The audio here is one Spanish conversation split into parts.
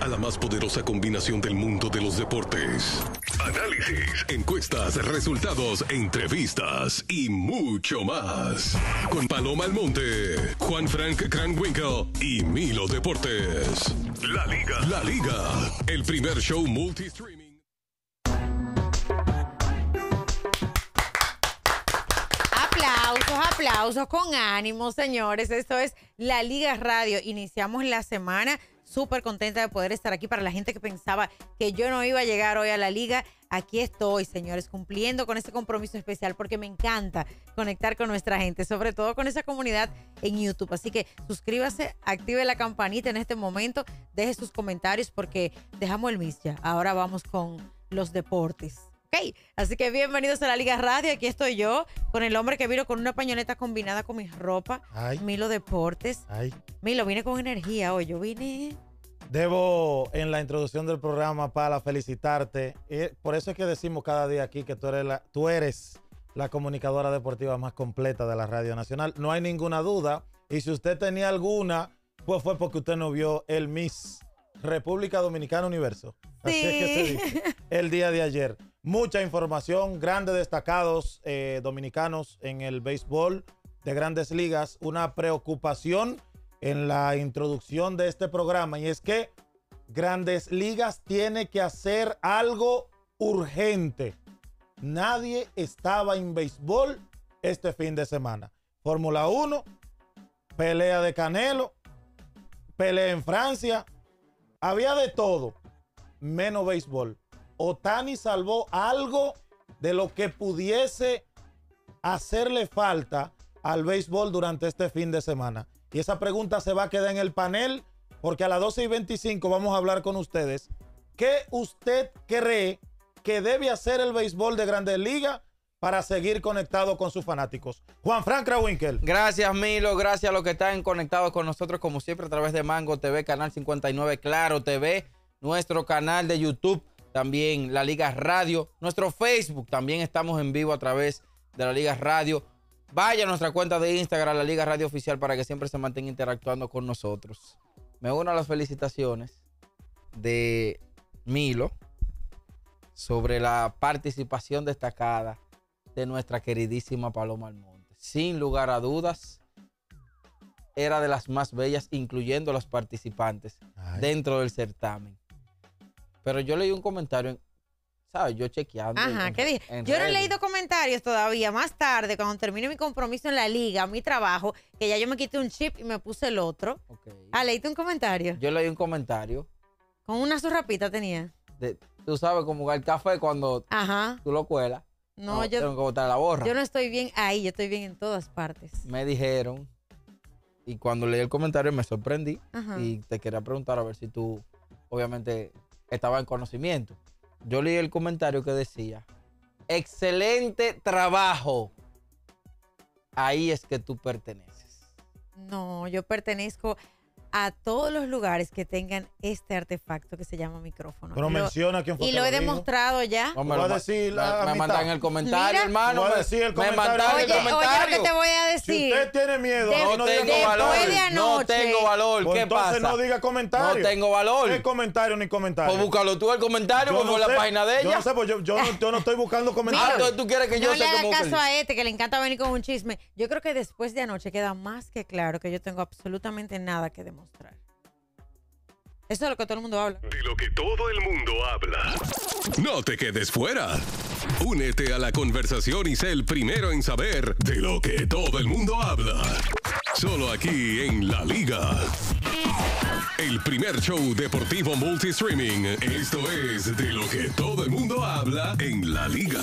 a la más poderosa combinación del mundo de los deportes. Análisis, encuestas, resultados, entrevistas y mucho más. Con Paloma Almonte, Juan Frank Kranwinkel y Milo Deportes. La Liga. La Liga. El primer show multi-streaming. Aplausos, aplausos con ánimo, señores. Esto es La Liga Radio. Iniciamos la semana súper contenta de poder estar aquí para la gente que pensaba que yo no iba a llegar hoy a la liga. Aquí estoy, señores, cumpliendo con este compromiso especial porque me encanta conectar con nuestra gente, sobre todo con esa comunidad en YouTube. Así que suscríbase, active la campanita en este momento, deje sus comentarios porque dejamos el mis ya. Ahora vamos con los deportes. Ok, así que bienvenidos a la Liga Radio. Aquí estoy yo con el hombre que vino con una pañoleta combinada con mi ropa. Ay. Milo Deportes. Ay. Milo, vine con energía hoy. Yo vine. Debo en la introducción del programa para felicitarte. Y por eso es que decimos cada día aquí que tú eres, la, tú eres la comunicadora deportiva más completa de la Radio Nacional. No hay ninguna duda. Y si usted tenía alguna, pues fue porque usted no vio el Miss República Dominicana Universo. Así es que se dice. El día de ayer. Mucha información, grandes destacados eh, dominicanos en el béisbol de grandes ligas. Una preocupación en la introducción de este programa y es que Grandes Ligas tiene que hacer algo urgente. Nadie estaba en béisbol este fin de semana. Fórmula 1, pelea de Canelo, pelea en Francia. Había de todo, menos béisbol. Otani salvó algo de lo que pudiese hacerle falta al béisbol durante este fin de semana. Y esa pregunta se va a quedar en el panel porque a las 12 y 25 vamos a hablar con ustedes. ¿Qué usted cree que debe hacer el béisbol de Grandes Ligas para seguir conectado con sus fanáticos? Juan Frank Krawinkel. Gracias, Milo. Gracias a los que están conectados con nosotros, como siempre, a través de Mango TV, Canal 59, Claro TV, nuestro canal de YouTube, también la Liga Radio, nuestro Facebook, también estamos en vivo a través de la Liga Radio. Vaya a nuestra cuenta de Instagram, la Liga Radio Oficial, para que siempre se mantenga interactuando con nosotros. Me uno a las felicitaciones de Milo sobre la participación destacada de nuestra queridísima Paloma Almonte. Sin lugar a dudas, era de las más bellas, incluyendo a los participantes Ay. dentro del certamen. Pero yo leí un comentario, en- ¿sabes? Yo chequeando. Ajá, en- ¿qué dije? en Yo no he leído comentarios todavía. Más tarde, cuando termine mi compromiso en la liga, mi trabajo, que ya yo me quité un chip y me puse el otro. Ah, leíste un comentario. Yo leí un comentario Con una zurrapita tenía. de, tú sabes, como el café cuando Ajá. tú lo cuelas. No, yo, Tengo que botar la borra. yo no estoy bien ahí, yo estoy bien en todas partes. Me dijeron, y cuando leí el comentario me sorprendí, Ajá. y te quería preguntar a ver si tú, obviamente, estabas en conocimiento. Yo leí el comentario que decía, excelente trabajo. Ahí es que tú perteneces. No, yo pertenezco a todos los lugares que tengan este artefacto que se llama micrófono. Pero Y lo- menciona quién fue y lo he dijo. demostrado ya. No, Voy a lo decir la me, me mitad. mandan el comentario, Mira. hermano. Voy a me- decir el me comentario. mandaron Oye, el oye lo que te voy a Si decir. usted tiene miedo, De- no No tengo valor. de No tengo valor. Pues ¿Qué entonces pasa? no diga comentario. No tengo valor. No es comentario ni comentario. Pues búscalo tú el comentario, Yo no la sé, página de Yo ella. no sé, pues yo, yo no, yo no estoy buscando Ah, comentarios. entonces tú quieres que yo no le haga caso a este que le encanta venir con un chisme. Yo creo que después de anoche queda más que claro que yo tengo absolutamente nada que demostrar. Eso es lo que todo el mundo habla. De lo que todo el mundo habla. No te quedes fuera. Únete a la conversación y sé el primero en saber de lo que todo el mundo habla. Solo aquí en La Liga. El primer show deportivo multistreaming. Esto es de lo que todo el mundo habla en La Liga.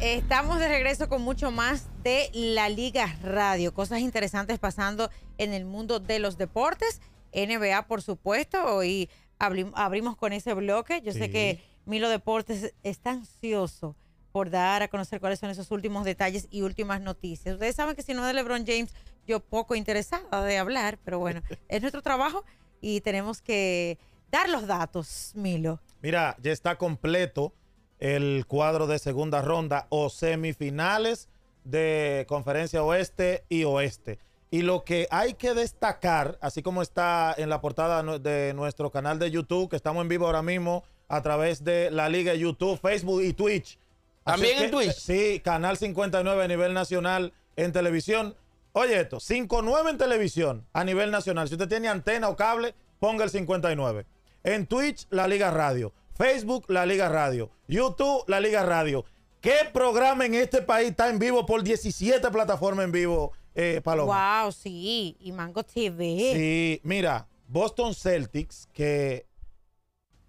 Estamos de regreso con mucho más de la Liga Radio. Cosas interesantes pasando en el mundo de los deportes. NBA, por supuesto. Hoy abri- abrimos con ese bloque. Yo sé que Milo Deportes está ansioso por dar a conocer cuáles son esos últimos detalles y últimas noticias. Ustedes saben que si no de LeBron James, yo poco interesada de hablar, pero bueno, es nuestro trabajo y tenemos que dar los datos, Milo. Mira, ya está completo el cuadro de segunda ronda o semifinales de Conferencia Oeste y Oeste. Y lo que hay que destacar, así como está en la portada de nuestro canal de YouTube, que estamos en vivo ahora mismo a través de la Liga de YouTube, Facebook y Twitch. Así ¿También en que, Twitch? Sí, Canal 59 a nivel nacional en televisión. Oye esto, 59 en televisión a nivel nacional. Si usted tiene antena o cable, ponga el 59. En Twitch, la Liga Radio. Facebook, la Liga Radio. YouTube, la Liga Radio. ¿Qué programa en este país está en vivo por 17 plataformas en vivo, eh, Paloma? Wow, sí. Y Mango TV. Sí, mira, Boston Celtics, que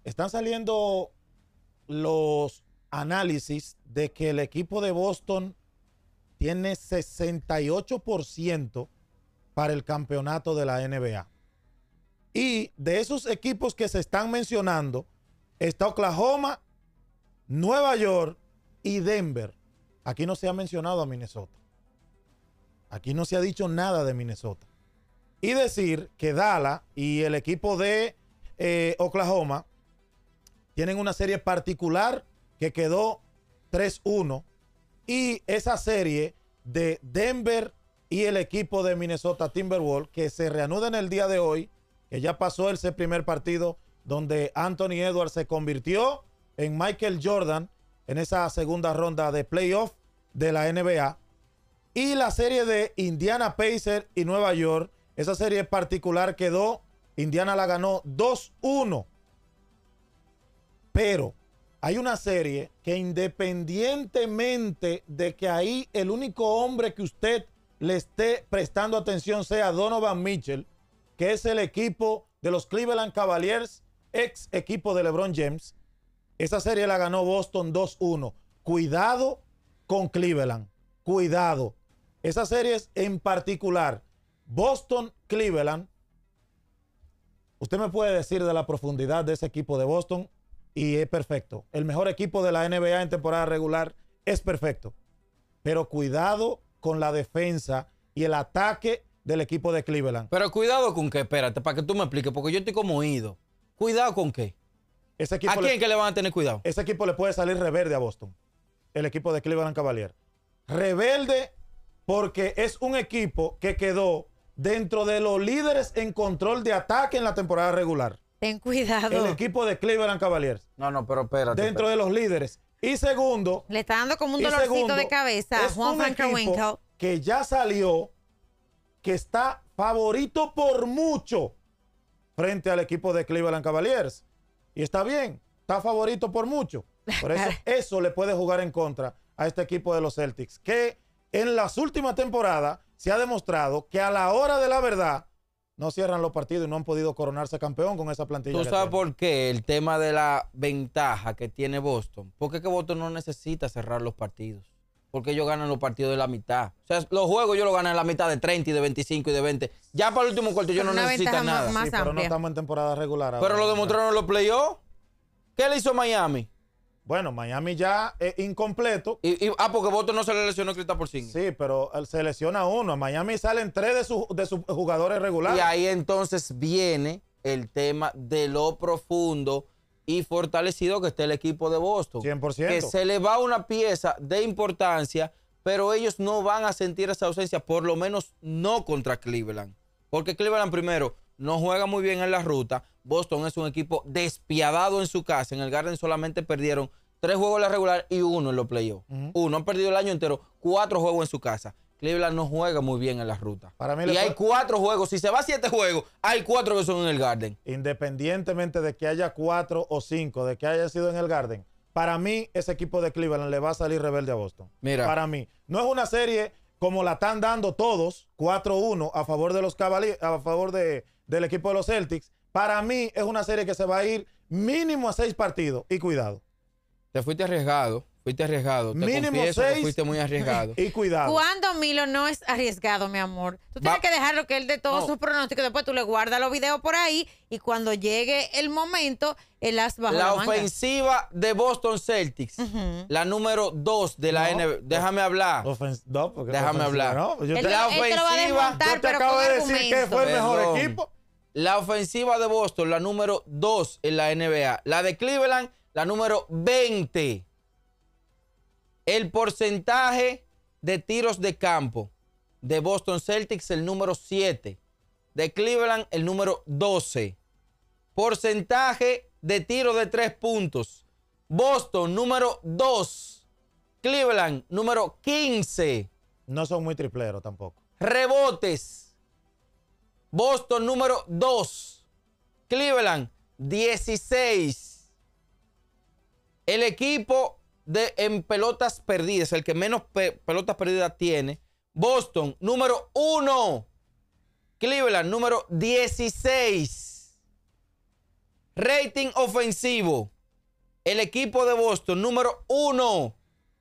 están saliendo los análisis de que el equipo de Boston tiene 68% para el campeonato de la NBA. Y de esos equipos que se están mencionando, está Oklahoma, Nueva York y Denver. Aquí no se ha mencionado a Minnesota. Aquí no se ha dicho nada de Minnesota. Y decir que Dallas y el equipo de eh, Oklahoma tienen una serie particular que quedó 3-1. Y esa serie de Denver y el equipo de Minnesota Timberwolves que se reanuda en el día de hoy, que ya pasó ese primer partido donde Anthony Edwards se convirtió en Michael Jordan en esa segunda ronda de playoff de la NBA. Y la serie de Indiana Pacers y Nueva York, esa serie particular quedó, Indiana la ganó 2-1. Pero hay una serie que independientemente de que ahí el único hombre que usted le esté prestando atención sea Donovan Mitchell, que es el equipo de los Cleveland Cavaliers, ex equipo de LeBron James, esa serie la ganó Boston 2-1. Cuidado con Cleveland. Cuidado. Esa serie es en particular Boston-Cleveland. Usted me puede decir de la profundidad de ese equipo de Boston y es perfecto. El mejor equipo de la NBA en temporada regular es perfecto. Pero cuidado con la defensa y el ataque del equipo de Cleveland. Pero cuidado con qué, espérate, para que tú me expliques, porque yo estoy como oído. Cuidado con qué. Ese equipo, ¿A le, quién es que le van a tener cuidado? ese equipo le puede salir reverde a Boston. El equipo de Cleveland Cavaliers. Rebelde porque es un equipo que quedó dentro de los líderes en control de ataque en la temporada regular. Ten cuidado. El equipo de Cleveland Cavaliers. No, no, pero espérate. Dentro de los líderes. Y segundo, Le está dando como un dolorcito segundo, de cabeza a es Juan un Franco que ya salió, que está favorito por mucho frente al equipo de Cleveland Cavaliers. Y está bien, está favorito por mucho. Por eso, eso le puede jugar en contra a este equipo de los Celtics, que en las últimas temporadas se ha demostrado que a la hora de la verdad no cierran los partidos y no han podido coronarse campeón con esa plantilla. ¿Tú sabes por qué? El tema de la ventaja que tiene Boston. Porque es que Boston no necesita cerrar los partidos. Porque ellos ganan los partidos de la mitad. O sea, los juegos yo los ganan en la mitad de 30 y de 25 y de 20. Ya para el último cuarto yo no necesito nada. más- Sí, pero no estamos en temporada regular. ahora. Pero lo demostraron en los playoffs. ¿Qué le hizo Miami? Bueno, Miami ya es incompleto. Y, y- ah, porque Boston no se le lesionó Cristal por cinco. Sí, pero él se lesiona uno. A Miami salen tres de, sus- de sus jugadores regulares. Y ahí entonces viene el tema de lo profundo y fortalecido que está el equipo de Boston. 100%. Que se le va una pieza de importancia, pero ellos no van a sentir esa ausencia, por lo menos no contra Cleveland. Porque Cleveland primero no juega muy bien en la ruta. Boston es un equipo despiadado en su casa. En el Garden solamente perdieron tres juegos en la regular y uno en los playoffs. Uno, han perdido el año entero, cuatro juegos en su casa. Cleveland no juega muy bien en la ruta. Para mí y hay cuatro juegos. Si se va a siete juegos, hay cuatro que son en el Garden. Independientemente de que haya cuatro o cinco, de que haya sido en el Garden, para mí ese equipo de Cleveland le va a salir rebelde a Boston. Mira. Para mí. No es una serie como la están dando todos, 4-1 a favor de los Cavaliers, a favor de, del equipo de los Celtics. Para mí es una serie que se va a ir mínimo a seis partidos. Y cuidado. Te fuiste arriesgado. Fuiste arriesgado. Te Mínimo confieso que seis. fuiste muy arriesgado. Y cuidado. Cuando Milo no es arriesgado, mi amor. Tú tienes Va- que dejarlo que él de todos No. sus pronósticos. Después tú le guardas los videos por ahí y cuando llegue el momento, él las baja La la manga. ofensiva de Boston Celtics, la número dos de la No. NBA. Déjame hablar. Ofens- no, porque Déjame ofensiva, hablar. ¿no? Yo Él te, te, La lo- él te lo va a ofensiva, desmontar, yo te pero acabo con de decir que fue el mejor Perdón. equipo. La ofensiva de Boston, la número 2 en la NBA. La de Cleveland, la número 20. El porcentaje de tiros de campo de Boston Celtics el número 7. De Cleveland el número 12. Porcentaje de tiro de 3 puntos. Boston número 2. Cleveland número 15. No son muy tripleros tampoco. Rebotes. Boston número 2. Cleveland 16. El equipo de en pelotas perdidas, el que menos pe- pelotas perdidas tiene. Boston número 1. Cleveland número 16. Rating ofensivo. El equipo de Boston número 1.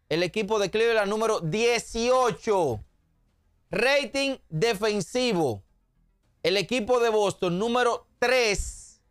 El equipo de Cleveland número 18. Rating defensivo. El equipo de Boston número 3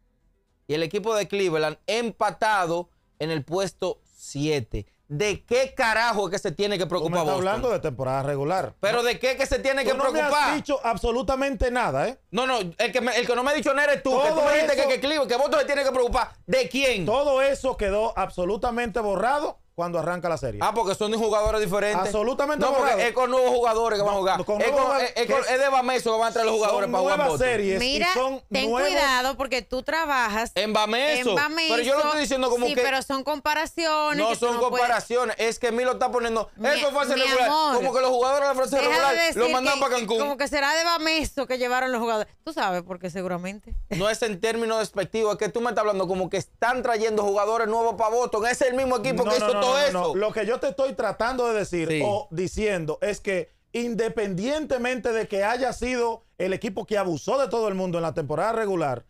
y el equipo de Cleveland empatado en el puesto 7. ¿De qué carajo es que se tiene que Tú me preocupar estás Boston? hablando de temporada regular. Pero ¿de qué que se tiene que Tú no me preocupar? has dicho absolutamente nada, ¿eh? No, no, el que, me- el que no me ha dicho nada eres tú. que tú Todo me dijiste eso- que, que Cleveland, que Boston se tiene que preocupar. ¿De quién? Todo eso quedó absolutamente borrado cuando arranca la serie. Ah, porque son de jugadores diferentes. Absolutamente No, porque es con nuevos jugadores que van a jugar. con es, nuevos con- jugadores es con- que es de Bameso que van a traer los jugadores son para jugar nuevas Boston. series Mira, y son ten nuevos- cuidado porque tú trabajas En Bameso. en Bameso. Pero yo lo estoy diciendo como sí, que. pero son comparaciones. No son puedes- comparaciones, es que Milo está poniendo. Mi- eso fue hacer regular. amor, como que los jugadores de la de regular decir lo mandan que- para Cancún. Como que será de Bameso que llevaron los jugadores. Tú sabes, porque seguramente. No es en términos despectivos, es que tú me estás hablando como que están trayendo jugadores nuevos para Boston. Es el mismo equipo No, que no, hizo no, eso. no. Lo que yo te estoy tratando de decir Sí. o diciendo es que independientemente de que haya sido el equipo que abusó de todo el mundo en la temporada regular,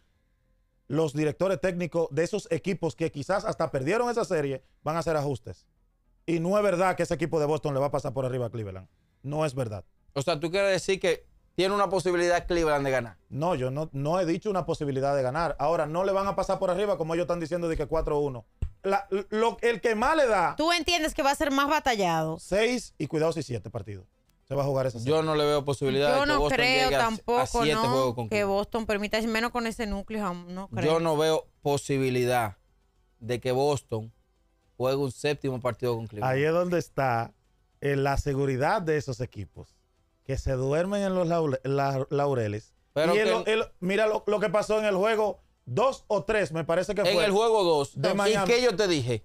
los directores técnicos de esos equipos que quizás hasta perdieron esa serie van a hacer ajustes. Y no es verdad que ese equipo de Boston le va a pasar por arriba a Cleveland. No es verdad. O sea, tú quieres decir que tiene una posibilidad Cleveland de ganar. No, yo no, no he dicho una posibilidad de ganar. Ahora, no le van a pasar por arriba como ellos están diciendo de que 4-1. La- lo- el que más le da Tú entiendes que va a ser más batallado. 6 y cuidado si 7 partidos. Se va a jugar esa serie. Yo no le veo posibilidad de que no Boston creo llegue a- a tampoco, siete ¿no? juegos con Que. Boston permita, menos con ese núcleo, no creo. Yo no veo posibilidad de que Boston juegue un séptimo partido con Cleveland. Ahí es donde está eh, la seguridad de esos equipos, que se duermen en los laure- la- laureles. Pero y que- el- el- mira lo, lo que pasó en el juego 2 o 3, me parece que en fue. el juego 2. de ¿Y Miami. qué yo te dije?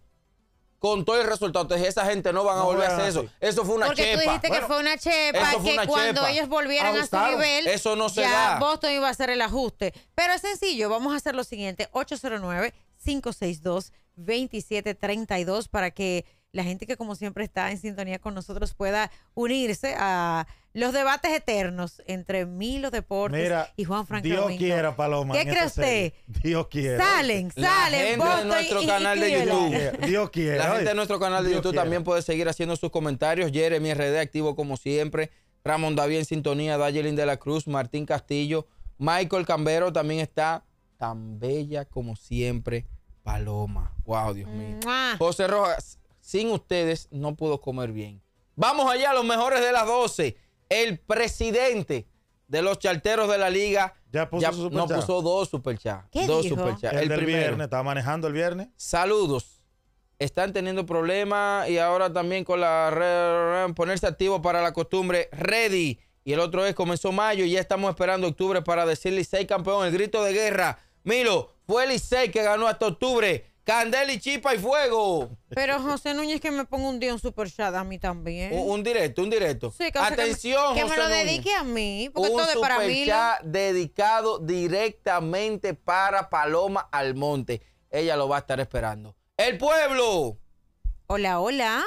Con todo el resultado, te dije, esa gente no van a No volver a hacer eso. así. Eso fue una Porque chepa. tú dijiste Bueno, que fue una chepa, eso fue que una cuando chepa. ellos volvieran a su nivel, Eso no se ya da. Boston iba a hacer el ajuste. Pero es sencillo, vamos a hacer lo siguiente, 809-562-2732 para que la gente que como siempre está en sintonía con nosotros pueda unirse a los debates eternos entre Milo Deportes Mira, y Juan Franco Dios Domingo. quiera, Paloma. ¿Qué cree serie. Dios quiera. Salen, La salen. gente de nuestro y- y canal de. YouTube. Dios quiera. La gente de nuestro canal de Dios YouTube quiera. también puede seguir haciendo sus comentarios. Jeremy RD activo como siempre. Ramón David en sintonía. Dayelin de la Cruz. Martín Castillo. Michael Cambero también está tan bella como siempre. Paloma. Wow, Dios mío. Mua. José Rojas, sin ustedes no puedo comer bien. Vamos allá, los mejores de las 12. El presidente de los charteros de la liga Ya puso su no puso dos superchats. ¿Qué Dos dijo? superchats. El, El, del primero. viernes, estaba manejando el viernes. Saludos. Están teniendo problemas y ahora también con la re- ponerse activo para la costumbre ready. Y el otro es comenzó mayo y ya estamos esperando octubre para decir Licey campeón, el grito de guerra. Milo, fue Licey que ganó hasta octubre. Candela y chipa y fuego. Pero José Núñez que me ponga un día un super chat a mí también. Un, un directo, un directo. Sí, que, sea, que me- Atención, que me, José lo Núñez. dedique a mí, porque un todo es para mí. superchat dedicado directamente para Paloma Almonte. Ella lo va a estar esperando. El pueblo. Hola, hola.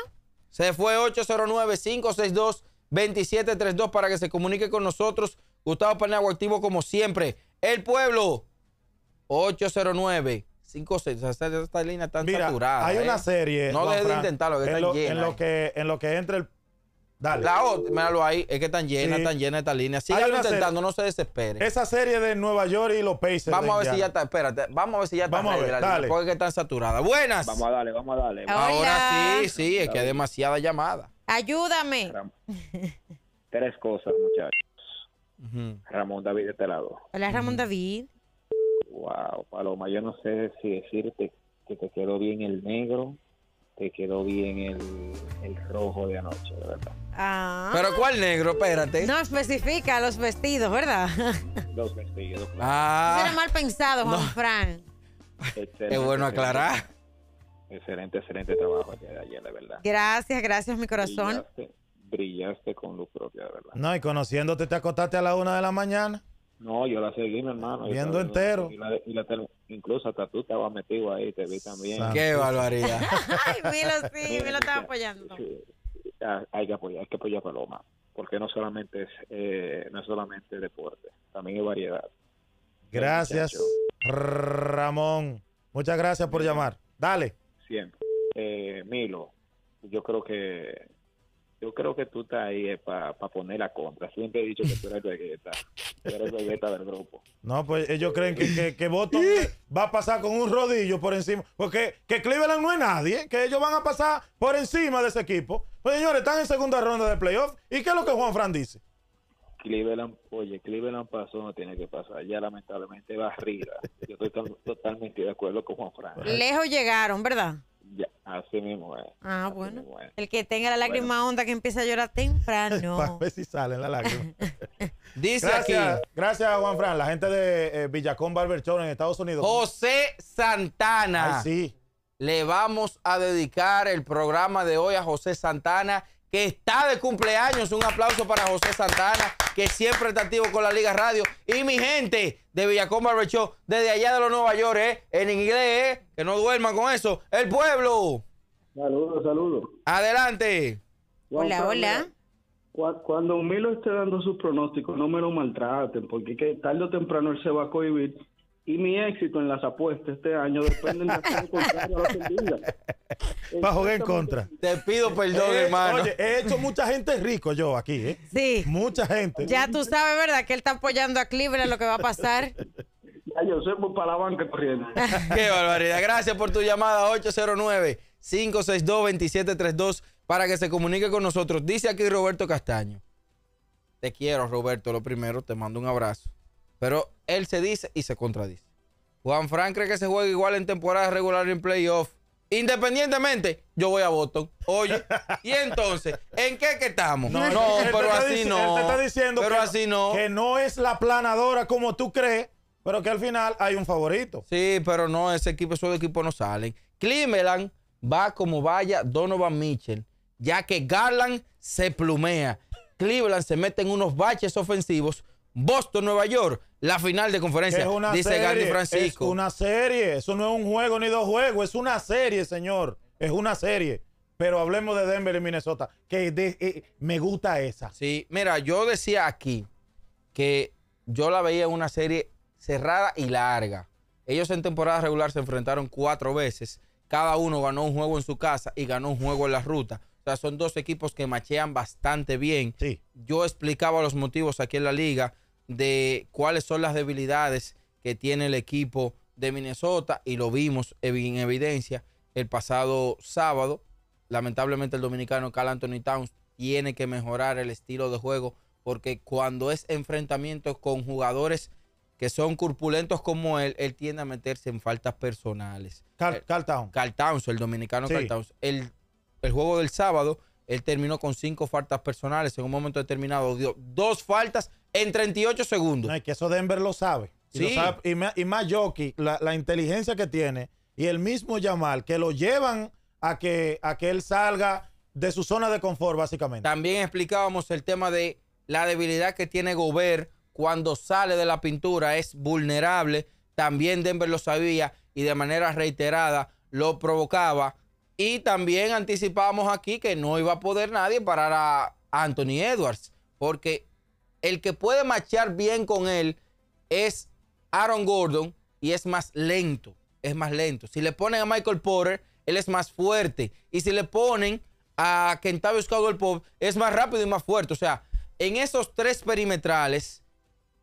Se fue 809-562-2732 para que se comunique con nosotros. Gustavo Paniagua activo como siempre. El pueblo. 809 56 esta, esta línea está Mira, saturada. hay ¿eh? una serie. No dejes de intentarlo, que en está lo, llena en lo que En lo que entra el. Dale. La otra, míralo ahí, es que están llenas, Sí. están llenas esta línea. Hay Síganlo serie- intentando, no se desespere. Esa serie de Nueva York y los Pacers. Vamos a ver si ya está, espérate, vamos a ver si ya está Vamos a ready ver, la línea, dale. porque es que están saturadas. Buenas. Vamos a darle, vamos a darle. Ah. Ahora sí, sí, es que hay demasiada llamada. Ayúdame. Ram- Tres cosas, muchachos. Ramón David de este lado. Hola, Ramón David. Wow, Paloma, yo no sé si decirte que te quedó bien el negro te quedó bien el, el rojo de anoche, de verdad. Ah. Pero ¿cuál negro? Espérate. no especifica los vestidos, ¿verdad? Los vestidos. claro. Ah, Era mal pensado, Juan no. Fran. Excelente, es bueno excelente. aclarar. Excelente, excelente trabajo de ayer, de verdad. Gracias, gracias, mi corazón. Brillaste, brillaste con luz propia, de verdad. No, y conociéndote te acostaste a la una de la mañana. No, yo la seguí, mi hermano. Viendo entero. Y la, y la tele- incluso hasta tú estabas metido ahí, te vi también. Qué barbaridad. Ay, Milo, sí, me lo estaba apoyando. Sí, hay que apoyar, hay que apoyar a Paloma, porque no solamente es eh, no es solamente deporte, también hay variedad. Gracias, Ramón. Muchas gracias por llamar. Dale. Siempre. Eh, Milo, yo creo que yo creo que tú estás ahí para poner la contra. Siempre he dicho que tú eres Vegeta, tú eres Vegeta del grupo. No, pues ellos creen que, que, que Boston va a pasar con un rodillo por encima. Porque que Cleveland no es nadie, que ellos van a pasar por encima de ese equipo. Pues señores, están en segunda ronda de playoff. ¿Y qué es lo que Juan Fran dice? Cleveland, oye, Cleveland pasó, no tiene que pasar. Ya lamentablemente barrida. Yo estoy to- totalmente de acuerdo con Juan Fran. Lejos llegaron, ¿verdad? Así mismo es. Ah, Así bueno. es. El que tenga la lágrima honda que empiece a llorar temprano. Para ver si salen la lágrima. Dice Gracias, aquí gracias Juan Fran, la gente de eh, Villacón Barber Show en Estados Unidos. José Santana. Ay, sí. Le vamos a dedicar el programa de hoy a José Santana, que está de cumpleaños. Un aplauso para José Santana, que siempre está activo con la Liga Radio. Y mi gente de Villacón Barber Show, desde allá de los Nueva York, ¿eh? en inglés, ¿eh? que no duerman con eso. El pueblo. Saludos, saludos. Adelante. Hola, hola. Cuando Milo esté dando sus pronósticos, no me lo maltraten, porque que tarde o temprano él se va a cohibir. Y mi éxito en las apuestas este año depende de la acción contraria a él diga. Va a jugar en contra. Te pido perdón, Eh, hermano. Oye, he hecho mucha gente rico yo aquí, ¿eh? Sí. Mucha gente. Ya tú sabes, ¿verdad? Que él está apoyando a Cleveland, lo que va a pasar. Ya yo sé, voy para la banca corriendo. Qué barbaridad. Gracias por tu llamada 809-562-2732 para que se comunique con nosotros. Dice aquí Roberto Castaño. Te quiero, Roberto, lo primero, te mando un abrazo. Pero él se dice y se contradice. Juan Fran cree que se juega igual en temporada regular y en playoff. Independientemente, yo voy a Boston. Oye, y entonces, ¿en qué que estamos? No, te pero está así no. Él te está diciendo pero que, así no. que no es la planadora como tú crees, pero que al final hay un favorito. Sí, pero no, ese equipo, esos equipos no salen. Cleveland va como vaya Donovan Mitchell, ya que Garland se plumea. Cleveland se mete en unos baches ofensivos. Boston, Nueva York, la final de conferencia, es una dice serie. Gandhi Francisco. Es una serie. Eso no es un juego ni dos juegos. Es una serie, señor. Es una serie. Pero hablemos de Denver y Minnesota. Que de- eh, me gusta esa. Sí, mira, yo decía aquí que yo la veía en una serie cerrada y larga. Ellos en temporada regular se enfrentaron cuatro veces. Cada uno ganó un juego en su casa y ganó un juego en la ruta. O sea, son dos equipos que machean bastante bien. Sí. Yo explicaba los motivos aquí en la liga de cuáles son las debilidades que tiene el equipo de Minnesota y lo vimos en evidencia el pasado sábado. Lamentablemente el dominicano Carl Anthony Towns tiene que mejorar el estilo de juego porque cuando es enfrentamiento con jugadores que son corpulentos como él, él tiende a meterse en faltas personales. Carl, Eh. Carl Towns, el dominicano Sí. Carl Towns. El, el juego del sábado, él terminó con cinco faltas personales. En un momento determinado dio dos faltas en 38 segundos. No, es que eso Denver lo sabe. Y, lo Sí. sabe- y más, y más Jockey, la, la inteligencia que tiene y el mismo Yamal, que lo llevan a que, a que él salga de su zona de confort, básicamente. También explicábamos el tema de la debilidad que tiene Gobert cuando sale de la pintura, es vulnerable. También Denver lo sabía y de manera reiterada lo provocaba. Y también anticipábamos aquí que no iba a poder nadie parar a Anthony Edwards, porque el que puede machear bien con él es Aaron Gordon y es más lento, es más lento. Si le ponen a Michael Porter, él es más fuerte. Y si le ponen a Kentavious Caldwell Pope, es más rápido y más fuerte. O sea, en esos tres perimetrales,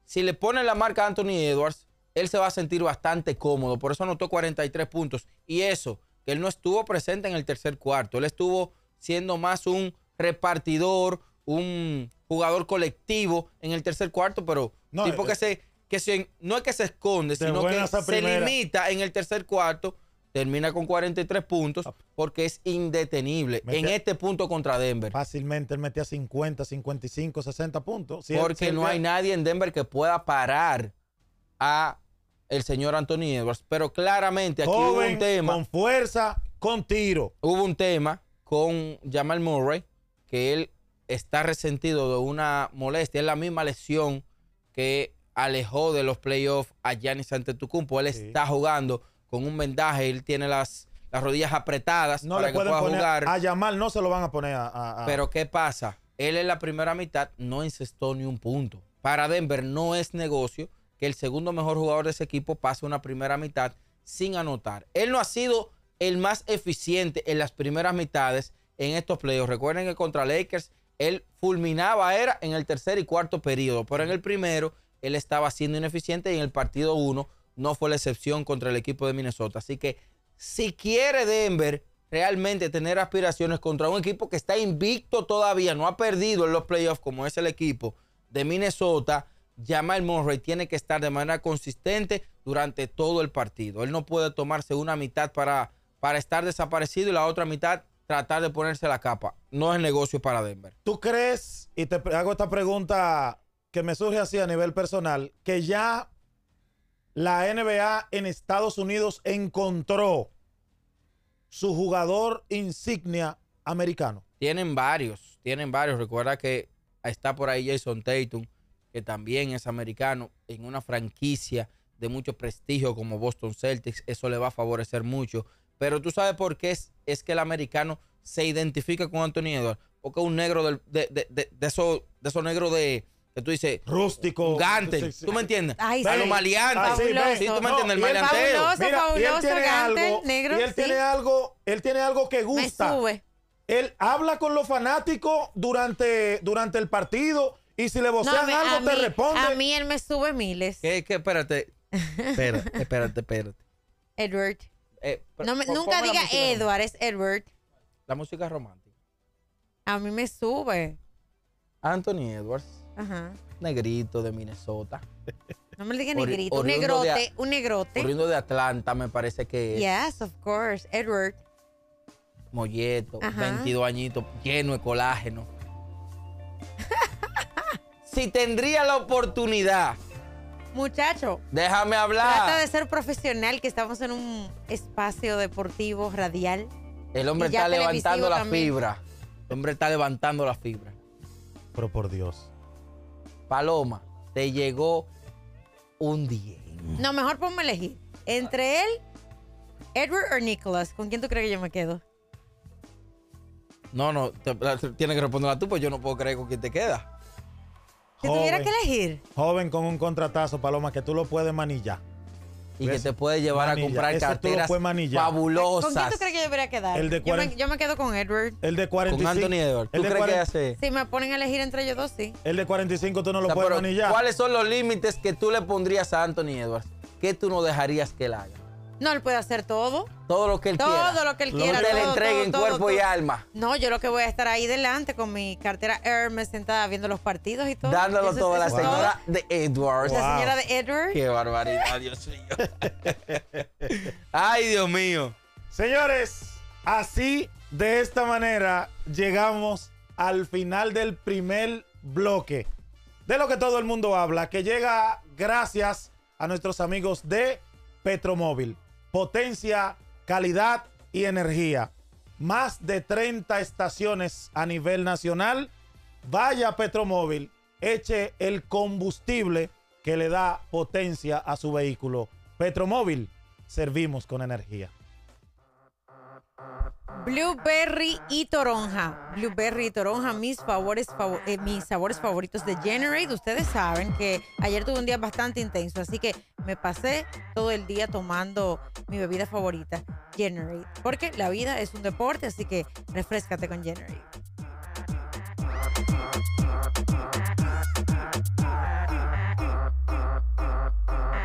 si le ponen la marca a Anthony Edwards, él se va a sentir bastante cómodo. Por eso anotó 43 puntos. Y eso, que él no estuvo presente en el tercer cuarto. Él estuvo siendo más un repartidor, un jugador colectivo en el tercer cuarto, pero No, tipo eh, que se, que se, no es que se esconde, de sino que se primera. limita en el tercer cuarto termina con 43 puntos porque es indetenible en este punto contra Denver. Fácilmente él metía 50, 55, 60 puntos. Si él- Porque si no hay nadie en Denver que pueda parar a el señor Anthony Edwards. Pero claramente aquí hubo un tema. con fuerza, con tiro. hubo un tema con Jamal Murray que él está resentido de una molestia. Es la misma lesión que alejó de los playoffs a Giannis Antetokounmpo. Él Sí. está jugando con un vendaje. Él tiene las, las rodillas apretadas No para le que pueden pueda poner jugar. a llamar, no se lo van a poner a. a- a- Pero ¿qué pasa? Él en la primera mitad no incestó ni un punto. Para Denver no es negocio que el segundo mejor jugador de ese equipo pase una primera mitad sin anotar. Él no ha sido el más eficiente en las primeras mitades en estos playoffs. Recuerden que contra Lakers él fulminaba era en el tercer y cuarto periodo, pero en el primero él estaba siendo ineficiente y en el partido uno no fue la excepción contra el equipo de Minnesota. Así que si quiere Denver realmente tener aspiraciones contra un equipo que está invicto todavía, no ha perdido en los playoffs como es el equipo de Minnesota, Jamal Murray tiene que estar de manera consistente durante todo el partido. Él no puede tomarse una mitad para, para estar desaparecido y la otra mitad tratar de ponerse la capa. No es negocio para Denver. ¿Tú crees, y te hago esta pregunta que me surge así a nivel personal, que ya la NBA en Estados Unidos encontró su jugador insignia americano? Tienen varios, tienen varios. Recuerda que está por ahí Jason Tatum, que también es americano, en una franquicia de mucho prestigio como Boston Celtics. Eso le va a favorecer mucho. Pero tú sabes por qué es, es que el americano se identifica con Anthony Edwards. Porque es un negro del- de, de, de, de esos de esos negros de, que tú dices, Rústico. gigante. Sí, sí. ¿Tú me entiendes? Ay, a sí. lo maleante. Sí, tú me No, entiendes, el maleanteo. Fabuloso. Mira, y él tiene gante, algo, negro, y él sí. tiene algo, él tiene algo que Me gusta. sube. Él habla con los fanáticos durante, durante el partido y si le No, vocean me- algo te mí, responde. a mí él me sube miles. ¿Qué, qué? Espérate. Espérate, espérate, espérate. Edward. Eh, No me- nunca diga Edward, es Edward. La música romántica. A mí me sube. Anthony Edwards, Ajá. negrito de Minnesota. No me le diga Ori- negrito. Un oriundo de negrote. a- Un negrote. Corriendo de Atlanta, me parece que es. Yes, of course. Edward. Molleto, Ajá. 22 añitos, lleno de colágeno. Si tendría la oportunidad, Muchacho, déjame trata hablar. de ser profesional, que estamos en un espacio deportivo radial. El hombre está levantando la también. fibra. El hombre está levantando la fibra. Pero por Dios. Paloma, te llegó un 10. No, mejor ponme a elegir. Entre él, Edward o Nicholas. ¿Con quién tú crees que yo me quedo? No, no, te- la- te- tienes que responderla tú, pues yo no puedo creer con quién te queda. Si tuviera que elegir. Joven con un contratazo, Paloma, que tú lo puedes manillar. Y que te puede llevar manilla, a comprar ese carteras manillar. ¿Con quién fabulosas. tú crees que yo debería quedar? El de yo, me, 40 yo me quedo con Edward. El de Con 45. Anthony Edwards. el ¿Tú de crees que 40 hace? Si me ponen a elegir entre ellos dos, sí. El de 45 tú no O lo sea, puedes manillar. ¿Cuáles son los límites que tú le pondrías a Anthony Edwards? ¿Qué tú no dejarías que él haga? No, él puede hacer todo. Todo lo que él quiera. Todo lo que él quiera. que te le todo, entregue todo, en todo, cuerpo y todo. alma. No, yo lo que voy a estar ahí delante con mi cartera Hermes sentada viendo los partidos y todo. Dándolo Eso- todo a la todo. señora de Edwards. La señora de Edward. Qué barbaridad, Dios mío. Ay, Dios mío. Señores, así, de esta manera, llegamos al final del primer bloque de lo que todo el mundo habla, que llega gracias a nuestros amigos de Petromóvil. Potencia, calidad y energía. Más de 30 estaciones a nivel nacional. Vaya Petromóvil, eche el combustible que le da potencia a su vehículo. Petromóvil, servimos con energía. Blueberry y toronja. Blueberry y toronja, mis, eh, sabores favoritos de Generate. Ustedes saben que ayer tuve un día bastante intenso, así que me pasé todo el día tomando mi bebida favorita, Generate. Porque la vida es un deporte, así que refrescate con Generate.